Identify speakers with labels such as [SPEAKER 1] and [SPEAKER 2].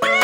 [SPEAKER 1] Bye.